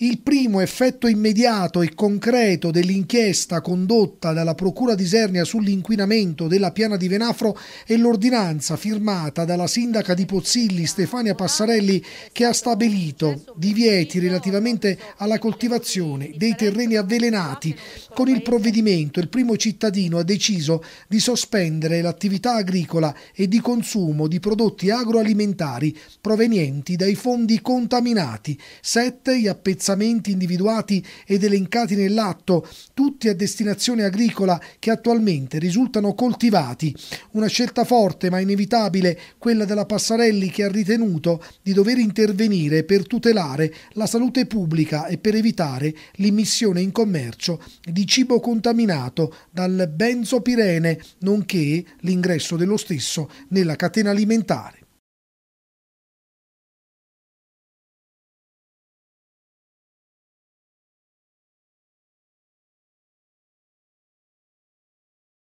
Il primo effetto immediato e concreto dell'inchiesta condotta dalla Procura di Isernia sull'inquinamento della piana di Venafro è l'ordinanza firmata dalla sindaca di Pozzilli Stefania Passarelli che ha stabilito divieti relativamente alla coltivazione dei terreni avvelenati. Con il provvedimento il primo cittadino ha deciso di sospendere l'attività agricola e di consumo di prodotti agroalimentari provenienti dai fondi contaminati. Sette gli appezzamenti piazzamenti individuati ed elencati nell'atto, tutti a destinazione agricola che attualmente risultano coltivati. Una scelta forte ma inevitabile, quella della Passarelli che ha ritenuto di dover intervenire per tutelare la salute pubblica e per evitare l'immissione in commercio di cibo contaminato dal benzopirene, nonché l'ingresso dello stesso nella catena alimentare.